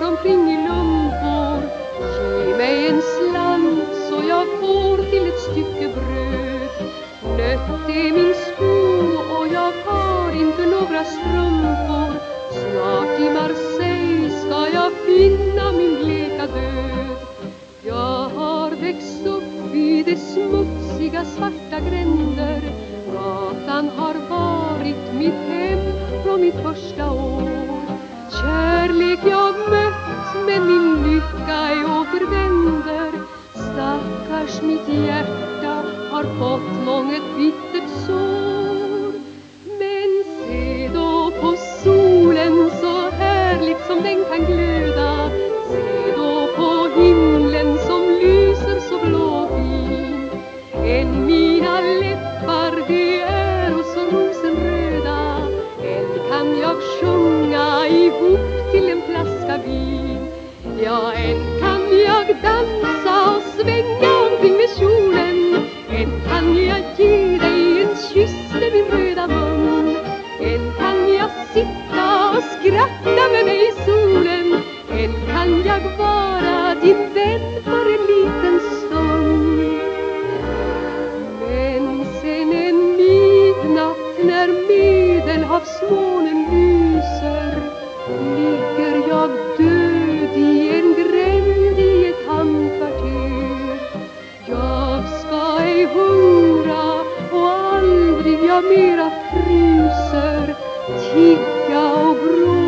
vandrar omkring i lumpor Ge mig en slant så jag får till ett stycke bröd. Nött är min sko och jag har inte några strumpor. Snart i Marseille ska jag finna min bleka död. Jag har växt upp i de smutsiga svarta gränder. Gatan har varit mitt hem från mitt första år. Mitt hjärta har fått månget bittert sår. Men se då på solen så härligt som den kan glöda. Se då på himlen som lyser så blåfin Än mina läppar de är så rosenröda Än kan jag sjunga ihop till en flaska vin. Ja, än kan jag dansa sitta och skratta med dig i solen. Än kan jag vara din vän för en liten stund. Men sen en midnatt när medelhavsmånen lyser Ligger jag död i en gränd i ett hamnkvarter Jag ska ej hungra och aldrig jag mera fryser. 七条路